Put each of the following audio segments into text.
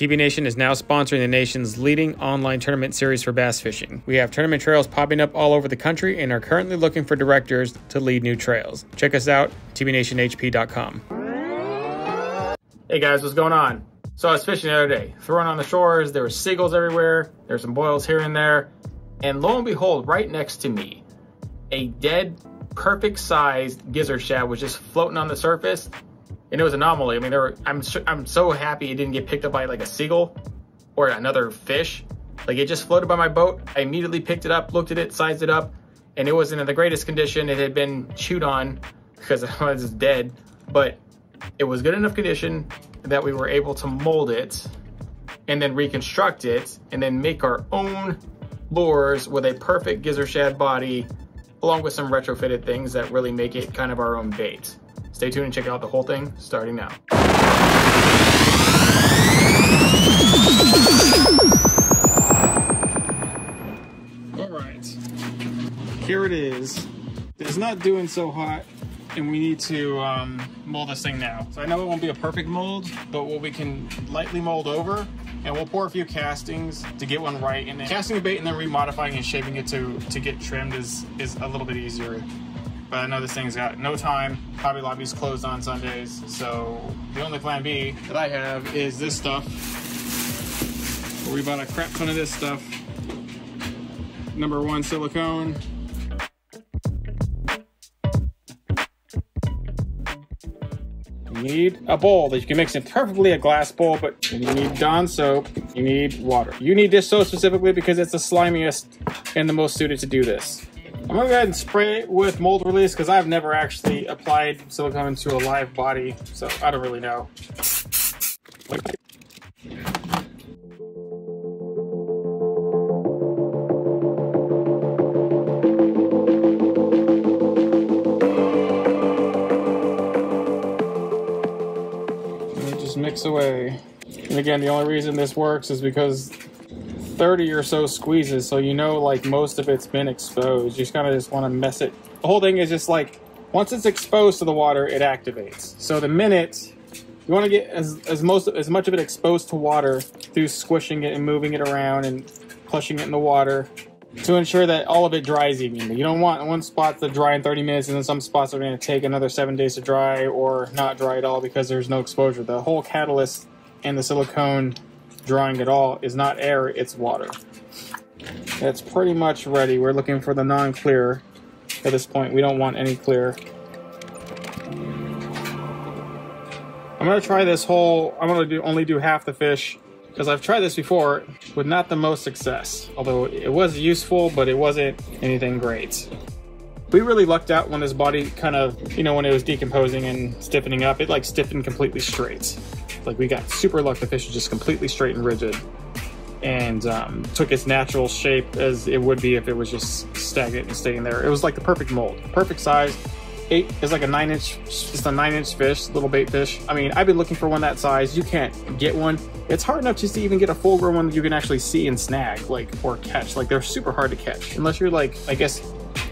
TB Nation is now sponsoring the nation's leading online tournament series for bass fishing. We have tournament trails popping up all over the country and are currently looking for directors to lead new trails. Check us out, tbnationhp.com. Hey guys, what's going on? So I was fishing the other day, throwing on the shores, there were seagulls everywhere, there were some boils here and there, and lo and behold, right next to me, a dead, perfect sized gizzard shad was just floating on the surface and it was an anomaly. I mean, there were, I'm I'm so happy it didn't get picked up by like a seagull or another fish. Like it just floated by my boat. I immediately picked it up, looked at it, sized it up, and it wasn't in the greatest condition. It had been chewed on because it was dead, but it was good enough condition that we were able to mold it and then reconstruct it and then make our own lures with a perfect gizzard shad body along with some retrofitted things that really make it kind of our own bait. Stay tuned and check out the whole thing starting now. All right, here it is. It's not doing so hot and we need to um, mold this thing now. So I know it won't be a perfect mold, but what we can lightly mold over and we'll pour a few castings to get one right. And then casting a bait and then remodifying and shaping it to, to get trimmed is, is a little bit easier but I know this thing's got no time. Hobby Lobby's closed on Sundays, so the only plan B that I have is this stuff. We bought a crap ton of this stuff. Number one silicone. You need a bowl that you can mix in perfectly a glass bowl, but you need Dawn soap, you need water. You need this soap specifically because it's the slimiest and the most suited to do this. I'm gonna go ahead and spray it with mold release because I've never actually applied silicone to a live body, so I don't really know. just mix away. And again, the only reason this works is because 30 or so squeezes, so you know like most of it's been exposed. You just kind of just want to mess it. The whole thing is just like, once it's exposed to the water, it activates. So the minute you want to get as, as most as much of it exposed to water through squishing it and moving it around and pushing it in the water to ensure that all of it dries evenly. You don't want one spot to dry in 30 minutes and then some spots are going to take another seven days to dry or not dry at all because there's no exposure. The whole catalyst and the silicone drying at all is not air, it's water. It's pretty much ready. We're looking for the non-clear at this point. We don't want any clear. I'm gonna try this whole, I'm gonna do only do half the fish because I've tried this before with not the most success. Although it was useful, but it wasn't anything great. We really lucked out when this body kind of, you know, when it was decomposing and stiffening up, it like stiffened completely straight. Like we got super lucky. The fish was just completely straight and rigid and um, took its natural shape as it would be if it was just stagnant and staying there. It was like the perfect mold, perfect size. Eight is like a nine inch, just a nine inch fish, little bait fish. I mean, I've been looking for one that size. You can't get one. It's hard enough just to even get a full grown one that you can actually see and snag, like, or catch. Like, they're super hard to catch. Unless you're like, I guess,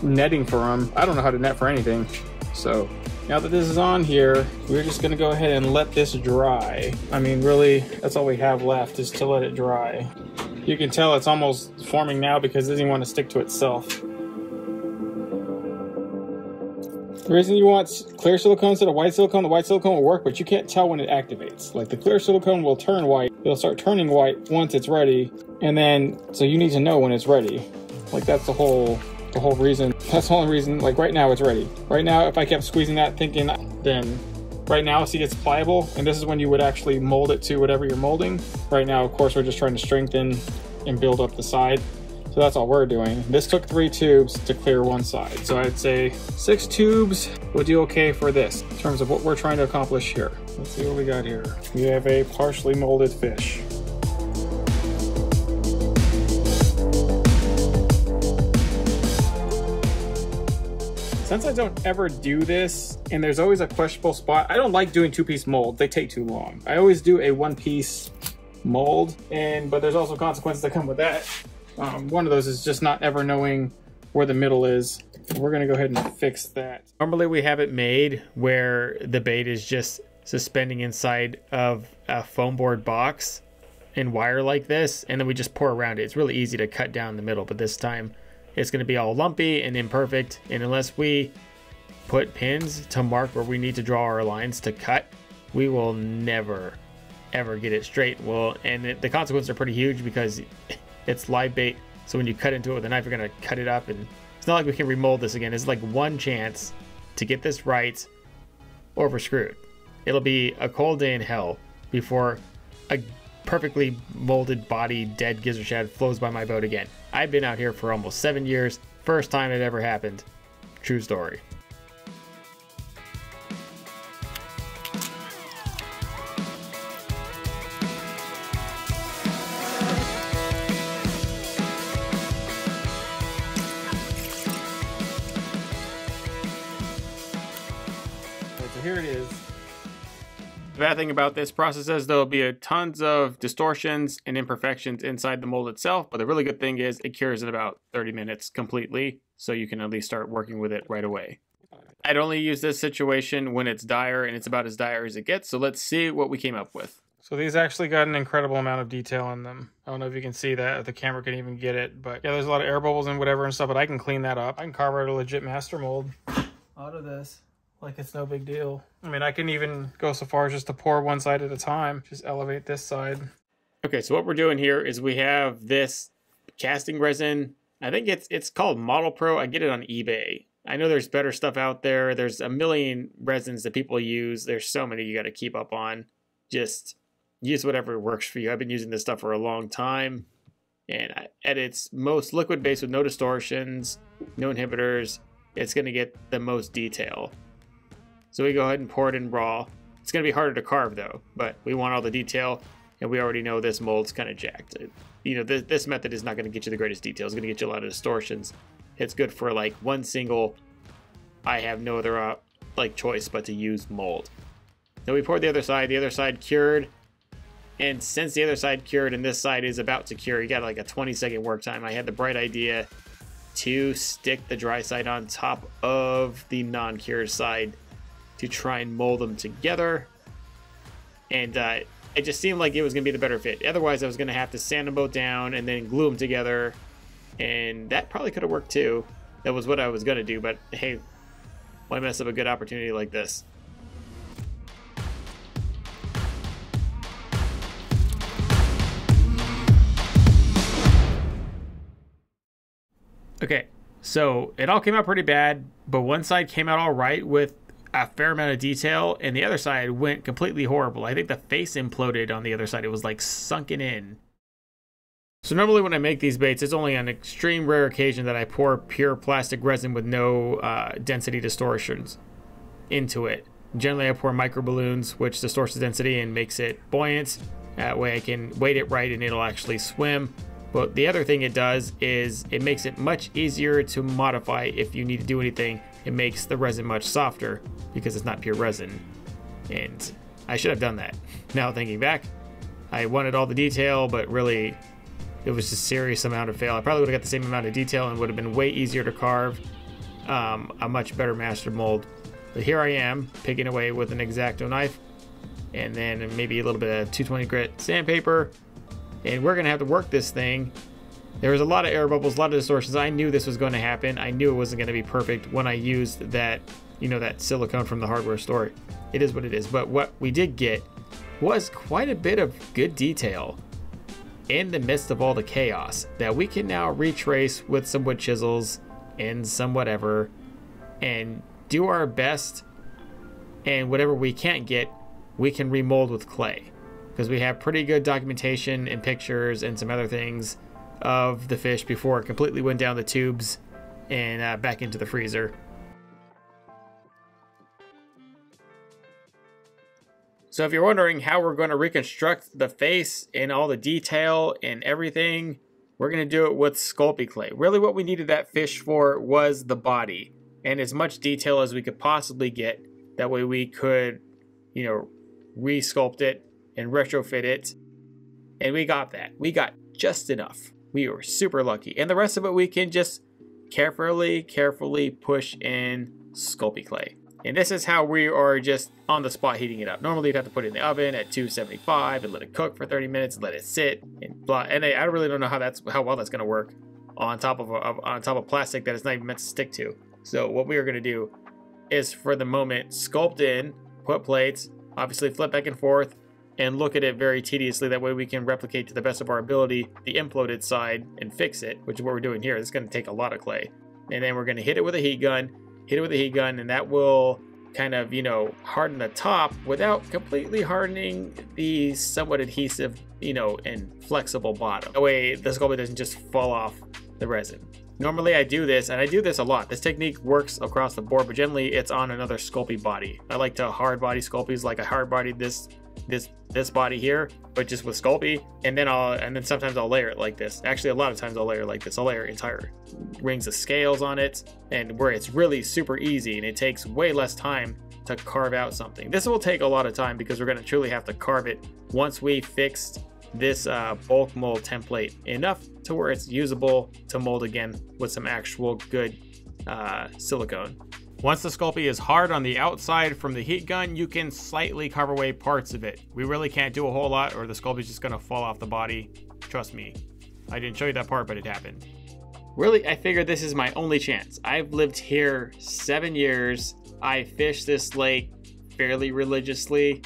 netting for them. I don't know how to net for anything. So now that this is on here, we're just gonna go ahead and let this dry. I mean, really, that's all we have left is to let it dry. You can tell it's almost forming now because it doesn't want to stick to itself. The reason you want clear silicone instead of white silicone, the white silicone will work, but you can't tell when it activates. Like the clear silicone will turn white. It'll start turning white once it's ready. And then, so you need to know when it's ready. Like that's the whole the whole reason. That's the only reason, like right now it's ready. Right now, if I kept squeezing that thinking, then right now, see it's pliable, and this is when you would actually mold it to whatever you're molding. Right now, of course, we're just trying to strengthen and build up the side. So that's all we're doing. This took three tubes to clear one side. So I'd say six tubes would do okay for this in terms of what we're trying to accomplish here. Let's see what we got here. We have a partially molded fish. Since I don't ever do this, and there's always a questionable spot, I don't like doing two-piece mold. They take too long. I always do a one-piece mold, and but there's also consequences that come with that. Um, one of those is just not ever knowing where the middle is. We're gonna go ahead and fix that. Normally we have it made where the bait is just suspending inside of a foam board box and wire like this, and then we just pour around it. It's really easy to cut down the middle, but this time it's going to be all lumpy and imperfect. And unless we put pins to mark where we need to draw our lines to cut, we will never, ever get it straight. Well, and it, the consequences are pretty huge because it's live bait. So when you cut into it with a knife, you're going to cut it up. And it's not like we can remold this again. It's like one chance to get this right or we're screwed. It'll be a cold day in hell before a perfectly molded body dead gizzard shad flows by my boat again. I've been out here for almost seven years. First time it ever happened. True story. The bad thing about this process is there'll be a tons of distortions and imperfections inside the mold itself, but the really good thing is it cures in about 30 minutes completely, so you can at least start working with it right away. I'd only use this situation when it's dire, and it's about as dire as it gets, so let's see what we came up with. So these actually got an incredible amount of detail in them. I don't know if you can see that, if the camera can even get it, but yeah, there's a lot of air bubbles and whatever and stuff, but I can clean that up. I can carve out a legit master mold out of this like it's no big deal. I mean, I can even go so far as just to pour one side at a time, just elevate this side. Okay, so what we're doing here is we have this casting resin. I think it's it's called Model Pro. I get it on eBay. I know there's better stuff out there. There's a million resins that people use. There's so many you got to keep up on. Just use whatever works for you. I've been using this stuff for a long time. And at its most liquid base with no distortions, no inhibitors, it's going to get the most detail. So we go ahead and pour it in raw. It's going to be harder to carve though, but we want all the detail and we already know this mold's kind of jacked. You know, this, this method is not going to get you the greatest detail. It's going to get you a lot of distortions. It's good for like one single, I have no other uh, like choice but to use mold. Then we poured the other side, the other side cured. And since the other side cured and this side is about to cure, you got like a 20 second work time. I had the bright idea to stick the dry side on top of the non-cured side to try and mold them together. And uh, it just seemed like it was going to be the better fit. Otherwise, I was going to have to sand them both down and then glue them together. And that probably could have worked too. That was what I was going to do. But hey, why mess up a good opportunity like this? Okay, so it all came out pretty bad, but one side came out all right with a fair amount of detail, and the other side went completely horrible. I think the face imploded on the other side. It was like sunken in. So normally when I make these baits, it's only on extreme rare occasion that I pour pure plastic resin with no uh, density distortions into it. Generally I pour micro balloons, which distorts the density and makes it buoyant. That way I can weight it right and it'll actually swim. But the other thing it does is it makes it much easier to modify if you need to do anything. It makes the resin much softer because it's not pure resin. And I should have done that. Now thinking back, I wanted all the detail, but really it was a serious amount of fail. I probably would have got the same amount of detail and would have been way easier to carve um, a much better master mold. But here I am, picking away with an X-Acto knife, and then maybe a little bit of 220 grit sandpaper, and we're gonna have to work this thing. There was a lot of air bubbles, a lot of distortions. I knew this was to happen. I knew it wasn't to be perfect when I used that, you know, that silicone from the hardware store. It is what it is. But what we did get was quite a bit of good detail in the midst of all the chaos that we can now retrace with some wood chisels and some whatever and do our best and whatever we can't get we can remold with clay because we have pretty good documentation and pictures and some other things of the fish before it completely went down the tubes and uh, back into the freezer. So if you're wondering how we're going to reconstruct the face and all the detail and everything, we're going to do it with Sculpey clay. Really what we needed that fish for was the body and as much detail as we could possibly get. That way we could, you know, re-sculpt it and retrofit it. And we got that. We got just enough. We were super lucky. And the rest of it we can just carefully, carefully push in Sculpey clay. And this is how we are just on the spot heating it up. Normally you'd have to put it in the oven at 275 and let it cook for 30 minutes, and let it sit and blah. And I, I really don't know how that's how well that's going to work on top of, of on top of plastic that it's not even meant to stick to. So what we are going to do is for the moment sculpt in, put plates, obviously flip back and forth, and look at it very tediously. That way we can replicate to the best of our ability the imploded side and fix it, which is what we're doing here. It's going to take a lot of clay. And then we're going to hit it with a heat gun, hit it with a heat gun, and that will kind of, you know, harden the top without completely hardening the somewhat adhesive, you know, and flexible bottom. That way the sculpture doesn't just fall off the resin. Normally I do this, and I do this a lot. This technique works across the board, but generally it's on another Sculpey body. I like to hard body Sculpeys, like I hard bodied this this this body here, but just with Sculpey, and then I'll and then sometimes I'll layer it like this. Actually, a lot of times I'll layer like this. I'll layer entire rings of scales on it, and where it's really super easy and it takes way less time to carve out something. This will take a lot of time because we're going to truly have to carve it once we fixed this uh, bulk mold template enough to where it's usable to mold again with some actual good uh, silicone. Once the Sculpey is hard on the outside from the heat gun, you can slightly carve away parts of it. We really can't do a whole lot or the Sculpey is just gonna fall off the body. Trust me. I didn't show you that part, but it happened. Really, I figured this is my only chance. I've lived here seven years. I fish this lake fairly religiously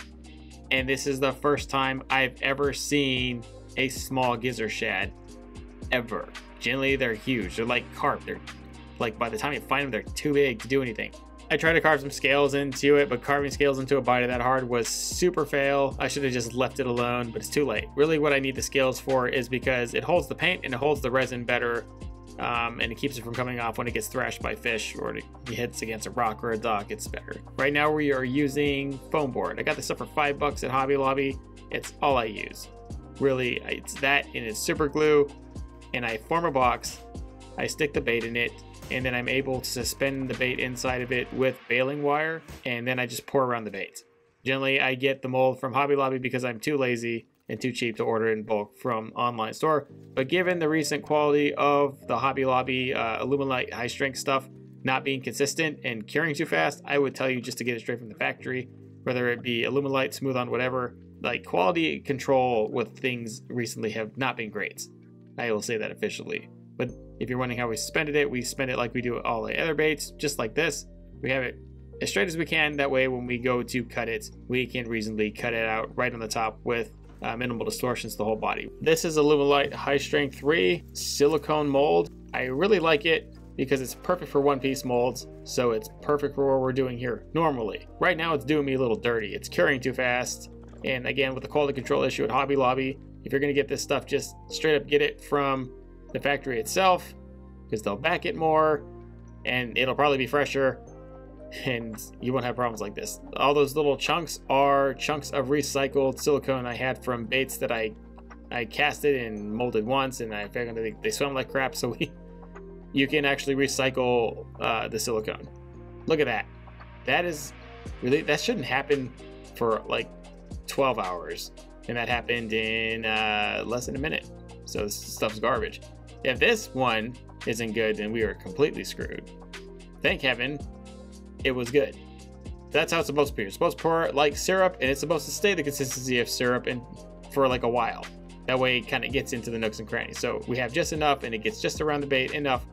and this is the first time I've ever seen a small gizzard shad ever. Generally, they're huge. They're like carp. They're like by the time you find them, they're too big to do anything. I tried to carve some scales into it, but carving scales into a body that hard was super fail. I should have just left it alone, but it's too late. Really, what I need the scales for is because it holds the paint and it holds the resin better um, and it keeps it from coming off when it gets thrashed by fish or it hits against a rock or a dock. It's better. Right now we are using foam board. I got this stuff for five bucks at Hobby Lobby. It's all I use. Really, it's that and it's super glue. And I form a box. I stick the bait in it, and then I'm able to suspend the bait inside of it with baling wire, and then I just pour around the bait. Generally, I get the mold from Hobby Lobby because I'm too lazy and too cheap to order in bulk from online store. But given the recent quality of the Hobby Lobby uh, Alumilite high strength stuff not being consistent and curing too fast, I would tell you just to get it straight from the factory, whether it be Alumilite, Smooth-On, whatever. Like quality control with things recently have not been great. I will say that officially. If you're wondering how we suspended it, we suspend it like we do all the other baits, just like this. We have it as straight as we can. That way, when we go to cut it, we can reasonably cut it out right on the top with uh, minimal distortions to the whole body. This is a Alumilite High Strength 3 silicone mold. I really like it because it's perfect for one piece molds, so it's perfect for what we're doing here normally. Right now it's doing me a little dirty. It's curing too fast, and again with the quality control issue at Hobby Lobby, if you're gonna get this stuff, just straight up get it from the factory itself, because they'll back it more, and it'll probably be fresher, and you won't have problems like this. All those little chunks are chunks of recycled silicone I had from baits that I I casted and molded once, and I figured they, they swim like crap, so we you can actually recycle uh, the silicone. Look at that. That is really that shouldn't happen for like 12 hours, and that happened in uh, less than a minute. So this stuff's garbage. If this one isn't good, then we are completely screwed. Thank heaven it was good. That's how it's supposed to be. You're supposed to pour like syrup, and it's supposed to stay the consistency of syrup and for like a while. That way, it kind of gets into the nooks and crannies. So we have just enough, and it gets just around the bait enough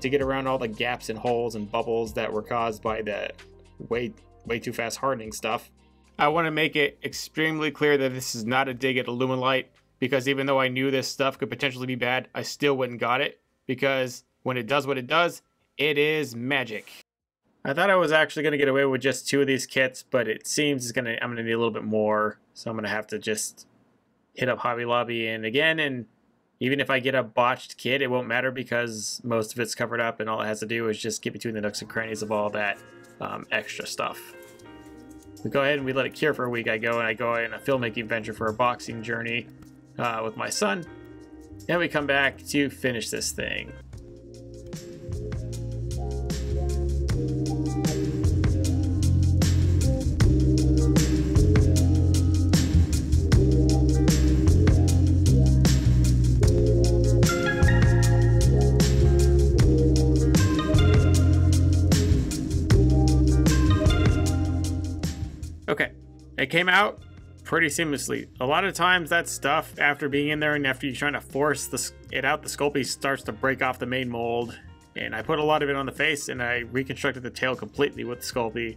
to get around all the gaps and holes and bubbles that were caused by the way way too fast hardening stuff. I want to make it extremely clear that this is not a dig at Alumilite because even though I knew this stuff could potentially be bad, I still wouldn't got it because when it does what it does, it is magic. I thought I was actually going to get away with just two of these kits, but it seems it's gonna I'm going to need a little bit more. So I'm going to have to just hit up Hobby Lobby and again, and even if I get a botched kit, it won't matter because most of it's covered up and all it has to do is just get between the nooks and crannies of all that um, extra stuff. We go ahead and we let it cure for a week. I go and I go on a filmmaking venture for a boxing journey uh, with my son. And we come back to finish this thing. Okay, it came out pretty seamlessly. A lot of times that stuff after being in there and after you're trying to force the, it out, the Sculpey starts to break off the main mold. And I put a lot of it on the face and I reconstructed the tail completely with the Sculpey.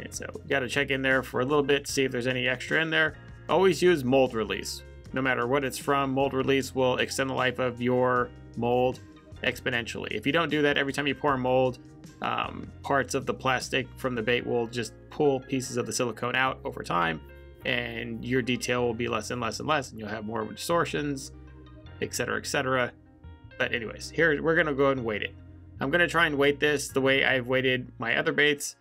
And so you gotta check in there for a little bit, see if there's any extra in there. Always use mold release. No matter what it's from, mold release will extend the life of your mold exponentially. If you don't do that every time you pour mold, um, parts of the plastic from the bait will just pull pieces of the silicone out over time and your detail will be less and less and less and you'll have more distortions etc etc but anyways here we're gonna go and weight it. I'm gonna try and weight this the way i've weighted my other baits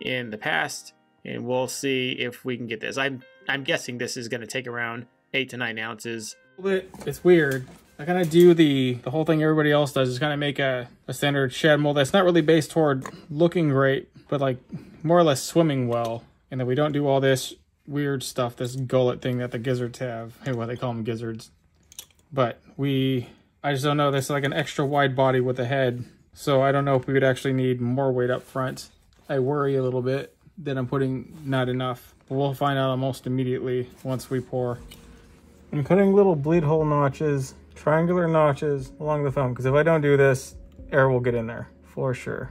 in the past and we'll see if we can get this. I'm i'm guessing this is gonna take around eight to nine ounces. It's weird. I kind of do the, the whole thing everybody else does is kind of make a, a standard shad mold that's not really based toward looking great, but like more or less swimming well. And then we don't do all this weird stuff, this gullet thing that the gizzards have. Hey, what they call them gizzards. But we, I just don't know, this is like an extra wide body with a head. So I don't know if we would actually need more weight up front. I worry a little bit that I'm putting not enough. But we'll find out almost immediately once we pour. I'm cutting little bleed hole notches, triangular notches along the foam. Because if I don't do this, air will get in there for sure.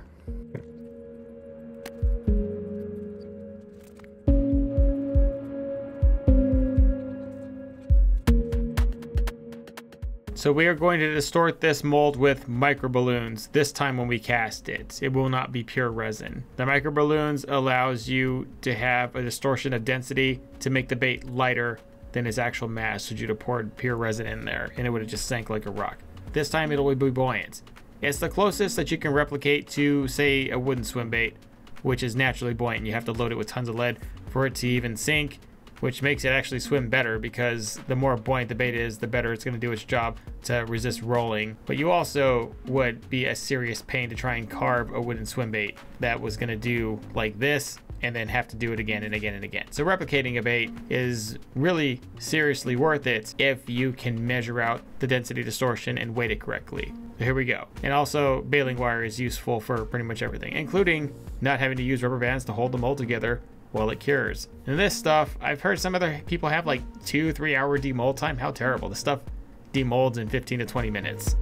So we are going to distort this mold with micro balloons. This time when we cast it, it will not be pure resin. The micro balloons allows you to have a distortion of density to make the bait lighter than its actual mass should you have poured pure resin in there and it would have just sank like a rock. This time it'll be buoyant. It's the closest that you can replicate to say a wooden swim bait, which is naturally buoyant. You have to load it with tons of lead for it to even sink which makes it actually swim better because the more buoyant the bait is, the better it's going to do its job to resist rolling. But you also would be a serious pain to try and carve a wooden swim bait that was going to do like this and then have to do it again and again and again. So replicating a bait is really seriously worth it if you can measure out the density distortion and weight it correctly. So here we go. And also baling wire is useful for pretty much everything, including not having to use rubber bands to hold them all together while it cures. And this stuff, I've heard some other people have like two, three hour demold time. How terrible. This stuff demolds in 15 to 20 minutes.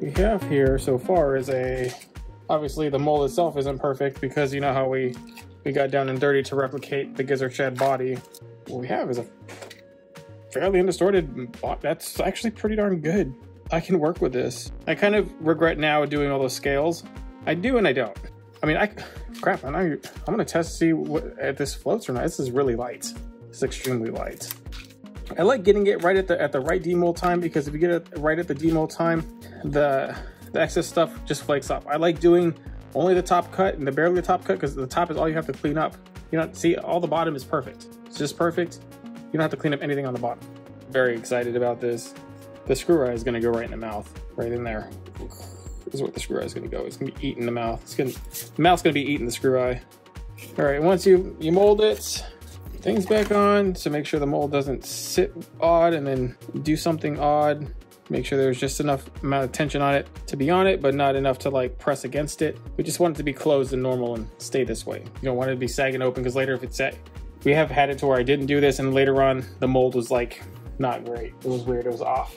We have here so far is a, obviously the mold itself isn't perfect because you know how we, we got down and dirty to replicate the gizzard shad body. What we have is a fairly undistorted, that's actually pretty darn good. I can work with this. I kind of regret now doing all those scales. I do and I don't. I mean, I crap. I'm, I'm gonna test to see what, if this floats or not. This is really light. It's extremely light. I like getting it right at the at the right demold time because if you get it right at the demold time, the the excess stuff just flakes off. I like doing only the top cut and the barely the top cut because the top is all you have to clean up. You know, see, all the bottom is perfect. It's just perfect. You don't have to clean up anything on the bottom. Very excited about this the screw eye is going to go right in the mouth, right in there. This is where the screw eye is going to go. It's to be eating the mouth. It's to, the mouth's going to be eating the screw eye. All right, once you, you mold it, things back on So make sure the mold doesn't sit odd and then do something odd. Make sure there's just enough amount of tension on it to be on it, but not enough to like press against it. We just want it to be closed and normal and stay this way. You don't want it to be sagging open because later if it's set, we have had it to where I didn't do this and later on the mold was like not great. It was weird, it was off.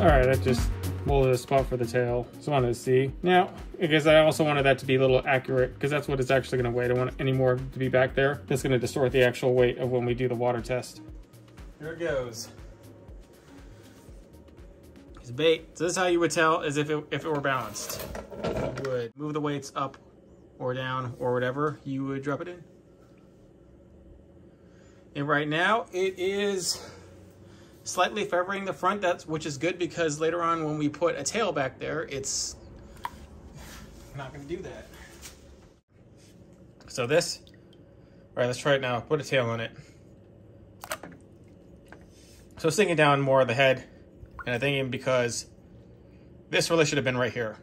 All right, that just molded a spot for the tail. Just wanted to see. Now, I guess I also wanted that to be a little accurate because that's what it's actually going to weigh. I don't want any more to be back there. That's going to distort the actual weight of when we do the water test. Here it goes. Bait. So this is how you would tell as if it, if it were balanced. You would move the weights up or down or whatever you would drop it in. And right now it is slightly favoring the front, that's which is good because later on when we put a tail back there, it's not gonna do that. So this, all right, let's try it now. Put a tail on it. So sinking down more of the head, and I think thinking because this really should have been right here.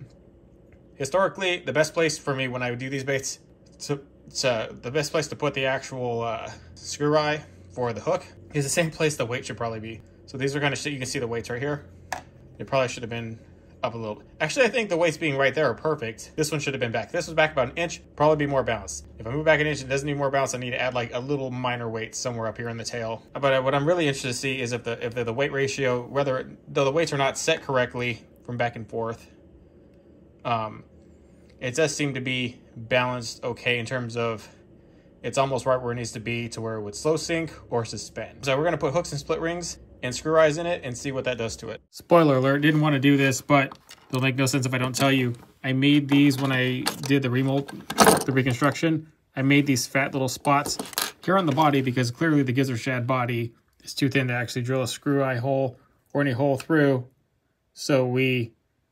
Historically, the best place for me when I would do these baits to, So the best place to put the actual uh, screw eye for the hook is the same place the weight should probably be. So these are kind of, you can see the weights right here. It probably should have been up a little. bit. Actually, I think the weights being right there are perfect. This one should have been back. This was back about an inch, probably be more balanced. If I move back an inch, it doesn't need more balance. I need to add like a little minor weight somewhere up here in the tail. But what I'm really interested to see is if the if the, the weight ratio, whether though the weights are not set correctly from back and forth, um, it does seem to be balanced okay in terms of it's almost right where it needs to be to where it would slow sink or suspend. So we're going to put hooks and split rings and screw eyes in it and see what that does to it. Spoiler alert, didn't want to do this, but it'll make no sense if I don't tell you. I made these when I did the remold, the reconstruction. I made these fat little spots here on the body because clearly the gizzard shad body is too thin to actually drill a screw eye hole or any hole through. So we,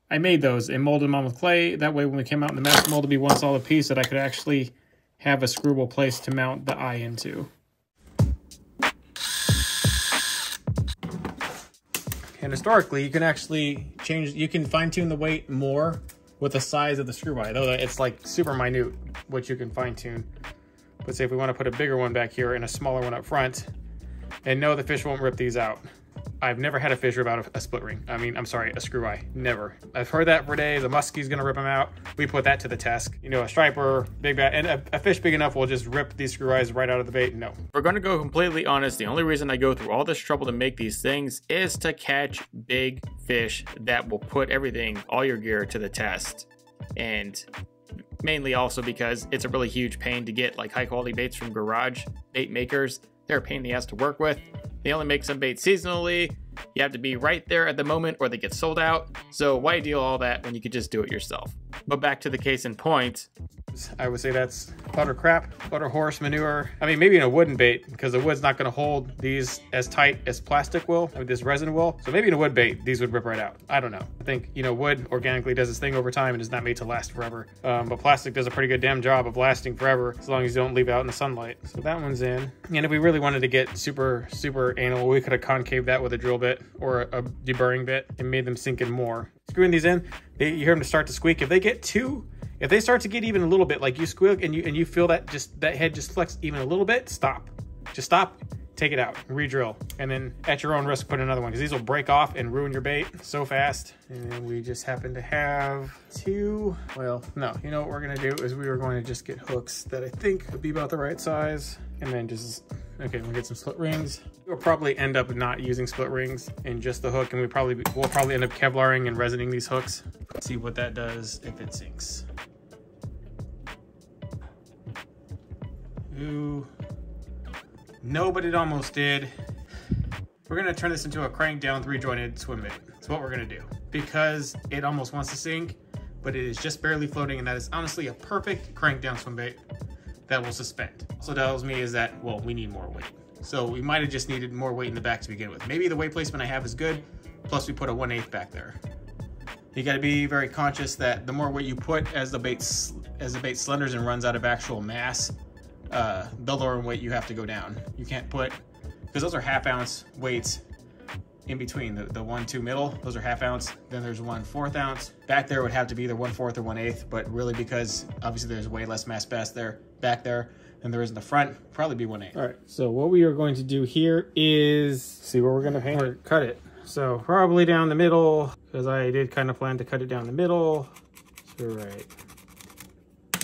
I made those and molded them on with clay. That way when we came out in the master mold, it'd be one solid piece that I could actually have a screwable place to mount the eye into. And historically, you can actually change, you can fine tune the weight more with the size of the screw eye, though it's like super minute, which you can fine tune. But say if we want to put a bigger one back here and a smaller one up front, and no, the fish won't rip these out. I've never had a fish rip out a, a split ring. I mean, I'm sorry, a screw eye. Never. I've heard that for days. A muskie's gonna rip them out. We put that to the test. You know, a striper, big bat, and a, a, fish big enough will just rip these screw eyes right out of the bait. No. we're gonna go completely honest, the only reason I go through all this trouble to make these things is to catch big fish that will put everything, all your gear to the test. And mainly also because it's a really huge pain to get like high quality baits from garage bait makers. They're a pain in the ass to work with. They only make some bait seasonally. You have to be right there at the moment or they get sold out. So why deal all that when you could just do it yourself? But back to the case in point, I would say that's butter crap, butter horse manure. I mean, maybe in a wooden bait because the wood's not going to hold these as tight as plastic will, I mean, this resin will. So maybe in a wood bait, these would rip right out. I don't know. I think, you know, wood organically does its thing over time and is not made to last forever. Um, but plastic does a pretty good damn job of lasting forever as long as you don't leave it out in the sunlight. So that one's in. And if we really wanted to get super, super anal, we could have concave that with a drill bit or a deburring bit and made them sink in more. Screwing these in, they, you hear them to start to squeak. If they get too if they start to get even a little bit, like you squeak and you and you feel that just that head just flex even a little bit, stop. Just stop, take it out, re-drill, and then at your own risk put another one because these will break off and ruin your bait so fast. And we just happen to have two. Well, no, you know what we're gonna do is we are going to just get hooks that I think would be about the right size, and then just okay, we'll get some split rings. We'll probably end up not using split rings and just the hook, and we probably we'll probably end up Kevlaring and resining these hooks. See what that does if it sinks. Ooh. No, but it almost did. We're gonna turn this into a crank down three jointed swim bait. That's what we're gonna do. Because it almost wants to sink, but it is just barely floating and that is honestly a perfect crank down swim bait that will suspend. Also tells me is that, well, we need more weight. So we might have just needed more weight in the back to begin with. Maybe the weight placement I have is good, plus we put a 1 8 back there. You gotta be very conscious that the more weight you put as the bait, as the bait slenders and runs out of actual mass, uh, the lower weight you have to go down. You can't put, because those are half ounce weights in between the, the one, two middle, those are half ounce. Then there's one fourth ounce. Back there would have to be either one fourth or one eighth, but really because obviously there's way less mass bass there, back there than there is in the front, probably be one eighth. All right, so what we are going to do here is see where we're gonna paint or cut it. So probably down the middle, because I did kind of plan to cut it down the middle. So right,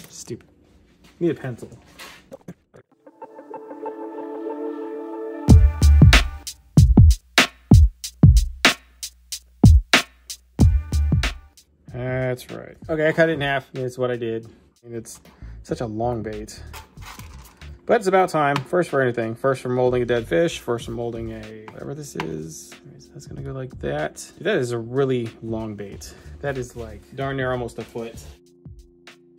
stupid, need a pencil. That's right. Okay, I cut it in half. It's what I did. And it's such a long bait. But it's about time. First for anything. First for molding a dead fish. First for molding a, whatever this is. That's gonna go like that. That is a really long bait. That is like darn near almost a foot.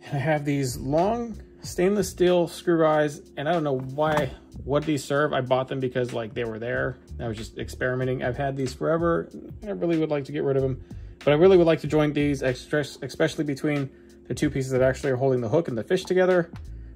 And I have these long stainless steel screw eyes and I don't know why, what these serve. I bought them because like they were there. I was just experimenting. I've had these forever. I really would like to get rid of them. But I really would like to join these, especially between the two pieces that actually are holding the hook and the fish together.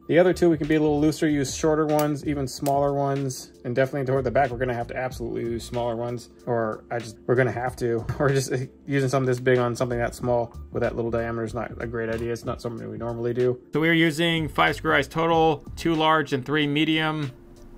The other two, we can be a little looser, use shorter ones, even smaller ones, and definitely toward the back, we're gonna have to absolutely use smaller ones, or I just, we're gonna have to. Or just eh, using something this big on something that small with that little diameter is not a great idea. It's not something we normally do. So we are using five screw eyes total, two large and three medium,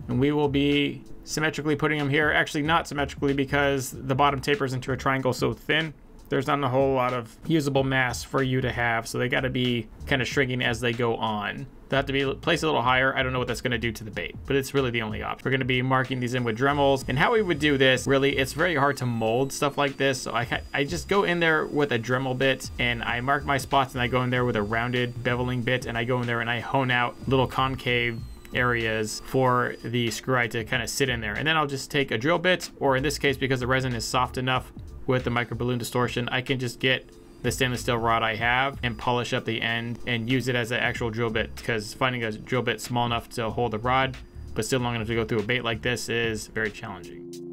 and we will be symmetrically putting them here. Actually not symmetrically because the bottom tapers into a triangle so thin there's not a whole lot of usable mass for you to have, so they got to be kind of shrinking as they go on. They have to be placed a little higher. I don't know what that's going to do to the bait, but it's really the only option. We're going to be marking these in with Dremels, and how we would do this, really, it's very hard to mold stuff like this, so I, I just go in there with a Dremel bit, and I mark my spots, and I go in there with a rounded beveling bit, and I go in there and I hone out little concave areas for the screw eye to kind of sit in there. And then I'll just take a drill bit, or in this case, because the resin is soft enough, with the micro balloon distortion, I can just get the stainless steel rod I have and polish up the end and use it as an actual drill bit because finding a drill bit small enough to hold the rod but still long enough to go through a bait like this is very challenging.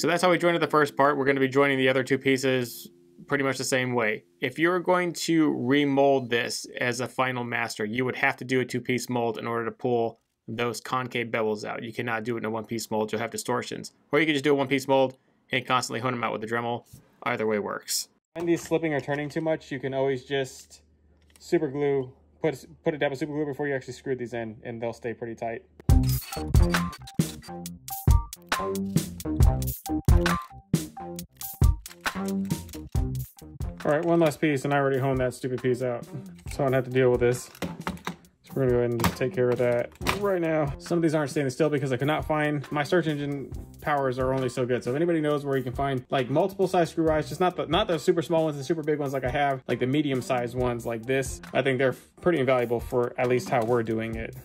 So that's how we joined the first part. We're going to be joining the other two pieces pretty much the same way. If you're going to remold this as a final master, you would have to do a two-piece mold in order to pull those concave bevels out. You cannot do it in a one-piece mold. You'll have distortions. Or you can just do a one-piece mold and constantly hone them out with the Dremel. Either way works. When these slipping or turning too much, you can always just super glue, put, put a dab of super glue before you actually screw these in and they'll stay pretty tight. All right, one last piece and I already honed that stupid piece out. So I don't have to deal with this. So we're gonna go ahead and just take care of that right now. Some of these aren't standing still because I could not find, my search engine powers are only so good. So if anybody knows where you can find like multiple size screw eyes, just not the, not the super small ones and super big ones like I have, like the medium sized ones like this, I think they're pretty invaluable for at least how we're doing it.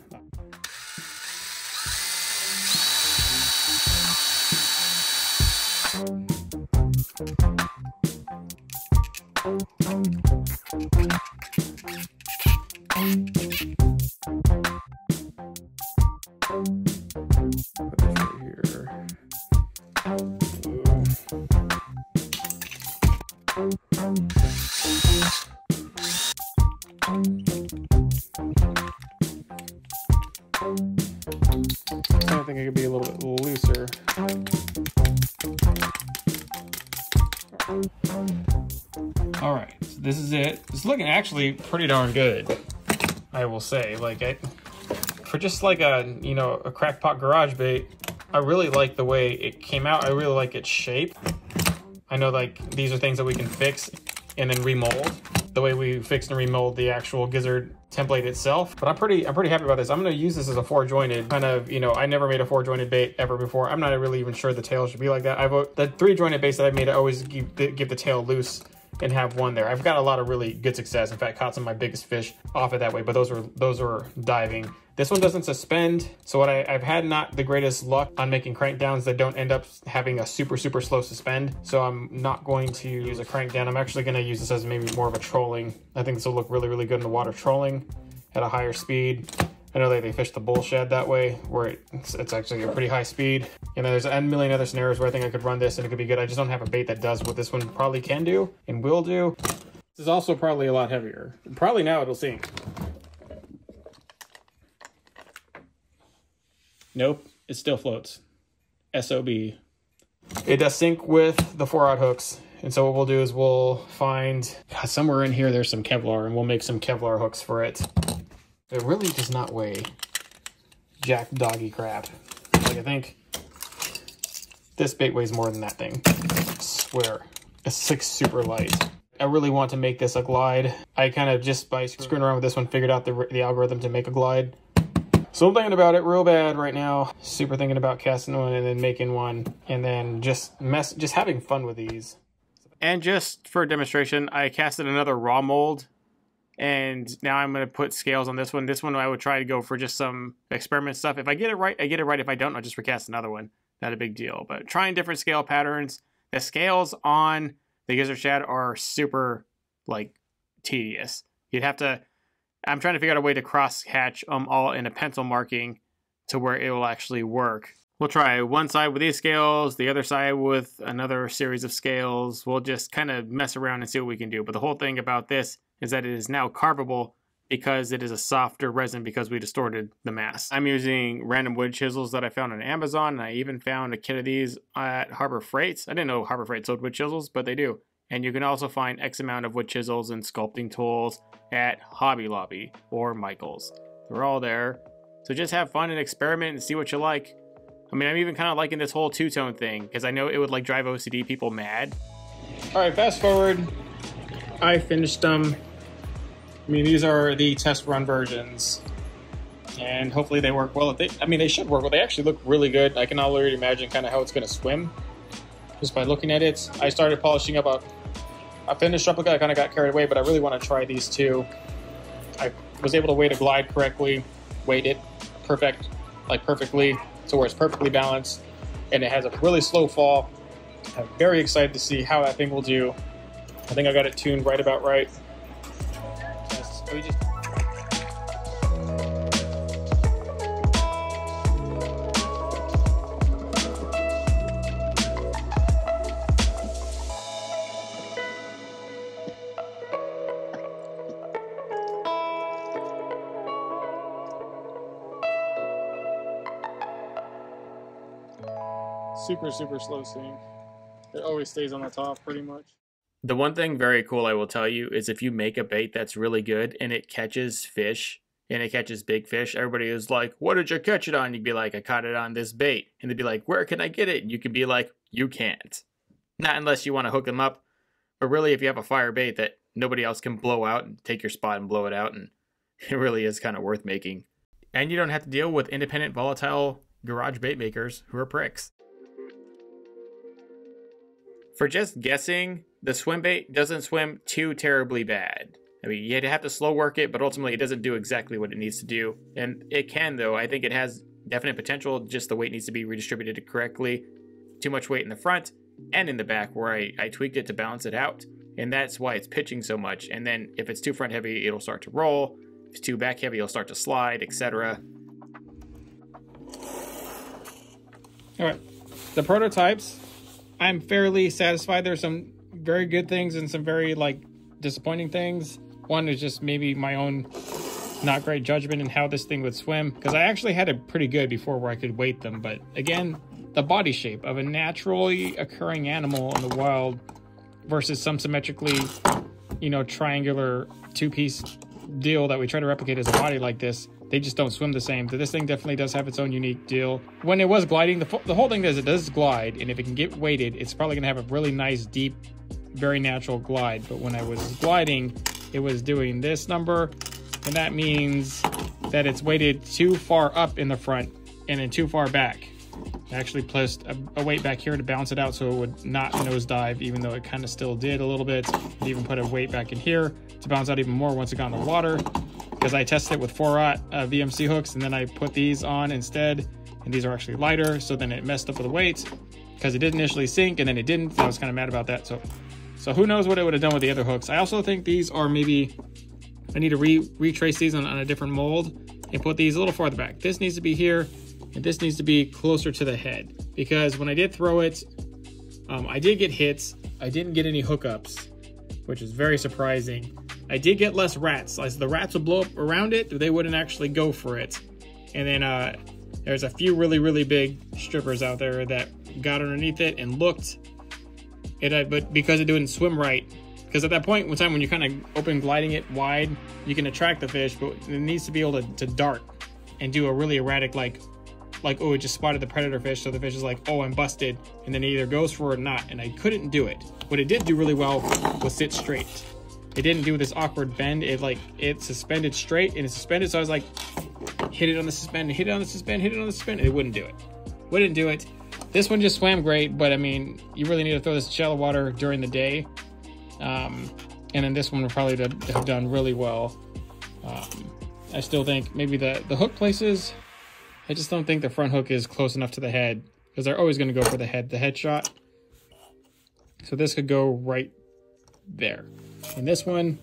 It could be a little bit looser. All right, so this is it. It's looking actually pretty darn good, I will say. Like, I, for just like a, you know, a crackpot garage bait, I really like the way it came out. I really like its shape. I know like these are things that we can fix and then remold the way we fixed and remold the actual gizzard template itself. But I'm pretty I'm pretty happy about this. I'm gonna use this as a four jointed kind of, you know, I never made a four jointed bait ever before. I'm not really even sure the tail should be like that. I've the three jointed baits that I've made I always give give the tail loose and have one there. I've got a lot of really good success. In fact, caught some of my biggest fish off it that way, but those were those were diving. This one doesn't suspend, so what I, have had not the greatest luck on making crank downs that don't end up having a super, super slow suspend. So I'm not going to use a crank down. I'm actually gonna use this as maybe more of a trolling. I think this will look really, really good in the water trolling at a higher speed. I know that they fish the Bull Shad that way, where it's, it's actually a pretty high speed. You know, there's a million other scenarios where I think I could run this and it could be good. I just don't have a bait that does what this one probably can do and will do. This is also probably a lot heavier. Probably now it'll sink. Nope, it still floats. SOB. It does sink with the four out hooks. And so what we'll do is we'll find, God, somewhere in here there's some Kevlar, and we'll make some Kevlar hooks for it. It really does not weigh jack doggy crap. Like, I think this bait weighs more than that thing. I swear. It's like super light. I really want to make this a glide. I kind of just by screwing around with this one figured out the, the algorithm to make a glide. So I'm thinking about it real bad right now. Super thinking about casting one and then making one and then just mess, just having fun with these. And just for demonstration, I casted another raw mold and now I'm going to put scales on this one. This one I would try to go for just some experiment stuff. If I get it right, I get it right. If I don't, I'll just recast another one. Not a big deal. But trying different scale patterns. The scales on the Gizzard Shad are super, like, tedious. You'd have to... I'm trying to figure out a way to cross hatch them all in a pencil marking to where it will actually work. We'll try one side with these scales, the other side with another series of scales. We'll just kind of mess around and see what we can do. But the whole thing about this is that it is now carvable because it is a softer resin because we distorted the mass. I'm using random wood chisels that I found on Amazon, and I even found a kit of these at Harbor Freights. I didn't know Harbor Freight sold wood chisels, but they do. And you can also find X amount of wood chisels and sculpting tools at Hobby Lobby or Michael's. They're all there. So just have fun and experiment and see what you like. I mean, I'm even kind of liking this whole two-tone thing because I know it would like drive OCD people mad. All right, fast forward. I finished them. I mean, these are the test run versions, and hopefully they work well. They, I mean, they should work well. They actually look really good. I can already imagine kind of how it's going to swim just by looking at it. I started polishing up a, a finished replica. I kind of got carried away, but I really want to try these two. I was able to weight a glide correctly, weight it perfect, like perfectly to where it's perfectly balanced, and it has a really slow fall. I'm very excited to see how that thing will do. I think I got it tuned right about right. Just, super, super slow sink. It always stays on the top pretty much. The one thing very cool I will tell you is if you make a bait that's really good and it catches fish and it catches big fish, everybody is like, What did you catch it on? You'd be like, I caught it on this bait. And they'd be like, Where can I get it? And you could be like, You can't. Not unless you want to hook them up. But really, if you have a fire bait that nobody else can blow out and take your spot and blow it out, and it really is kind of worth making. And you don't have to deal with independent, volatile garage bait makers who are pricks. For just guessing, the swim bait doesn't swim too terribly bad. I mean, you have to slow work it, but ultimately it doesn't do exactly what it needs to do. And it can, though. I think it has definite potential, just the weight needs to be redistributed correctly. Too much weight in the front and in the back, where I, I tweaked it to balance it out. And that's why it's pitching so much. And then if it's too front heavy, it'll start to roll. If it's too back heavy, it'll start to slide, etc. All right. The prototypes I'm fairly satisfied. There's some very good things and some very like disappointing things. One is just maybe my own not great judgment in how this thing would swim because I actually had it pretty good before where I could weight them. But again, the body shape of a naturally occurring animal in the wild versus some symmetrically, you know, triangular two-piece deal that we try to replicate as a body like this they just don't swim the same. This thing definitely does have its own unique deal. When it was gliding, the, the whole thing does, it does glide, and if it can get weighted, it's probably gonna have a really nice, deep, very natural glide. But when I was gliding, it was doing this number, and that means that it's weighted too far up in the front and then too far back. I actually placed a, a, weight back here to balance it out so it would not nosedive, even though it kind of still did a little bit. I even put a weight back in here to balance out even more once it got in the water because I tested it with 4-aught uh, VMC hooks and then I put these on instead and these are actually lighter so then it messed up with the weights because it did initially sink and then it didn't so I was kind of mad about that so so who knows what it would have done with the other hooks. I also think these are maybe I need to re retrace these on, on a different mold and put these a little farther back. This needs to be here and this needs to be closer to the head because when I did throw it um, I did get hits. I didn't get any hookups which is very surprising I did get less rats. As the rats would blow up around it, they wouldn't actually go for it. And then uh, there's a few really, really big stripers out there that got underneath it and looked. It, uh, but because it didn't swim right, because at that point in time when you're kind of open gliding it wide, you can attract the fish, but it needs to be able to, to dart and do a really erratic like like oh it just spotted the predator fish so the fish is like oh i'm busted and then it either goes for it or not and i couldn't do it what it did do really well was sit straight it didn't do this awkward bend. It like it suspended straight and it suspended. So I was like, hit it on the suspend, hit it on the suspend, hit it on the suspend. It wouldn't do it. Wouldn't do it. this one just swam great, but I mean, you really need to throw this shallow water during the day. Um, and then this one would probably have done really well. Um, I still think maybe the, the hook places, I just don't think the front hook is close enough to the head because they're always going to go for the head, the head shot. So this could go right there. And this one,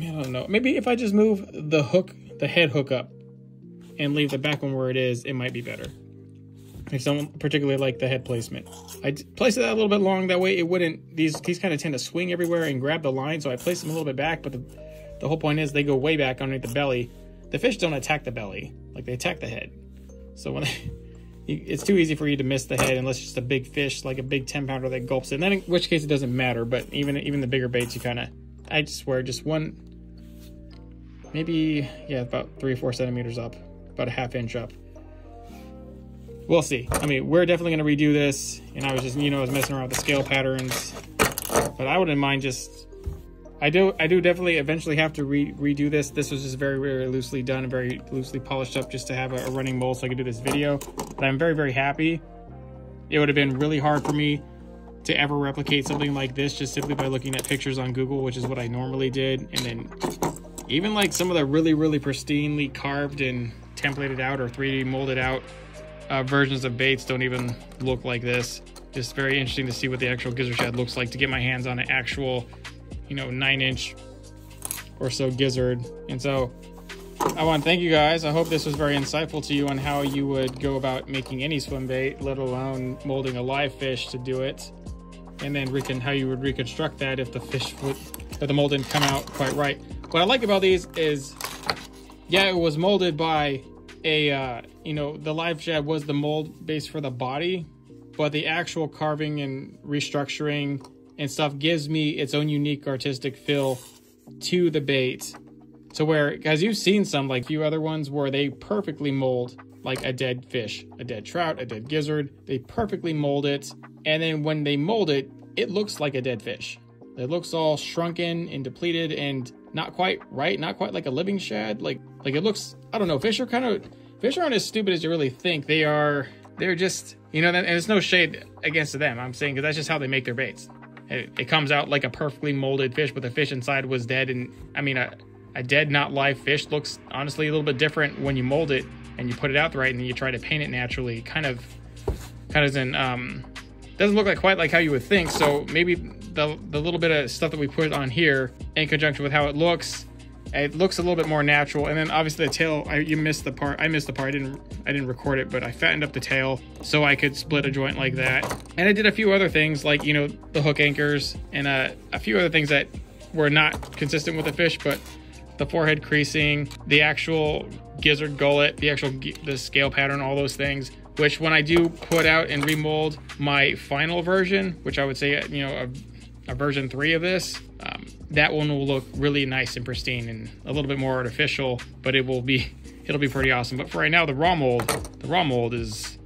I don't know. Maybe if I just move the hook, the head hook up and leave the back one where it is, it might be better. I don't particularly like the head placement. I placed it a little bit long, that way it wouldn't, these these kind of tend to swing everywhere and grab the line, so I placed them a little bit back, but the, the whole point is they go way back underneath the belly. The fish don't attack the belly, like they attack the head. So when they, it's too easy for you to miss the head unless it's just a big fish, like a big 10 pounder that gulps it. And then in which case it doesn't matter, but even even the bigger baits, you kind of, I swear, just one, maybe, yeah, about three or four centimeters up, about a half inch up we'll see. I mean, we're definitely going to redo this. And I was just, you know, I was messing around with the scale patterns. But I wouldn't mind just... I do I do definitely eventually have to re redo this. This was just very, very loosely done very loosely polished up just to have a, a running mold so I could do this video. But I'm very, very happy. It would have been really hard for me to ever replicate something like this just simply by looking at pictures on Google, which is what I normally did. And then even like some of the really, really pristinely carved and templated out or 3D molded out uh, versions of baits don't even look like this. Just very interesting to see what the actual gizzard shad looks like to get my hands on an actual, you know, nine inch or so gizzard. And so I want to thank you guys. I hope this was very insightful to you on how you would go about making any swim bait, let alone molding a live fish to do it. And then recon how you would reconstruct that if the fish would, if the mold didn't come out quite right. What I like about these is, yeah, it was molded by a uh, you know the live shad was the mold base for the body but the actual carving and restructuring and stuff gives me its own unique artistic feel to the bait To where guys you've seen some like few other ones where they perfectly mold like a dead fish a dead trout a dead gizzard they perfectly mold it and then when they mold it it looks like a dead fish it looks all shrunken and depleted and not quite right, not quite like a living shad. Like like it looks. I don't know. Fish are kind of fish aren't as stupid as you really think. They are. They're just you know. And it's no shade against them. I'm saying because that's just how they make their baits. It, it, comes out like a perfectly molded fish, but the fish inside was dead. And I mean, a, a dead, not live fish looks honestly a little bit different when you mold it and you put it out right and then you try to paint it naturally. Kind of, kind of in um, doesn't look like quite like how you would think. So maybe the, the little bit of stuff that we put on here in conjunction with how it looks it looks a little bit more natural and then obviously the tail I, you missed the part i missed the part i didn't i didn't record it but i fattened up the tail so i could split a joint like that. And i did a few other things like you know the hook anchors and uh, a few other things that were not consistent with the fish but the forehead creasing the actual gizzard gullet the actual the scale pattern all those things which when i do put out and remold my final version which i would say you know a a version 3 of this, um, that one will look really nice and pristine and a little bit more artificial, but it will be it'll be pretty awesome. But for right now, the raw mold, the raw mold is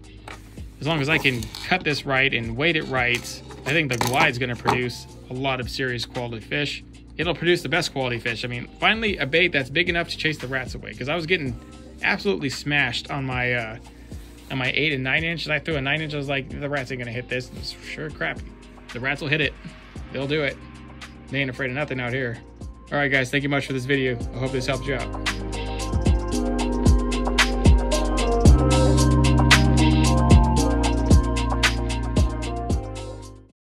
as long as I can cut this right and weight it right, I think the glide's going to produce a lot of serious quality fish. It'll produce the best quality fish. I mean, finally a bait that's big enough to chase the rats away because I was getting absolutely smashed on my uh, on my eight and nine inch. And I threw a nine inch. I was like, the rats ain't gonna hit this. It's sure crap. The rats will hit it. They'll do it. They ain't afraid of nothing out here. All right, guys, thank you much for this video. I hope this helped you out.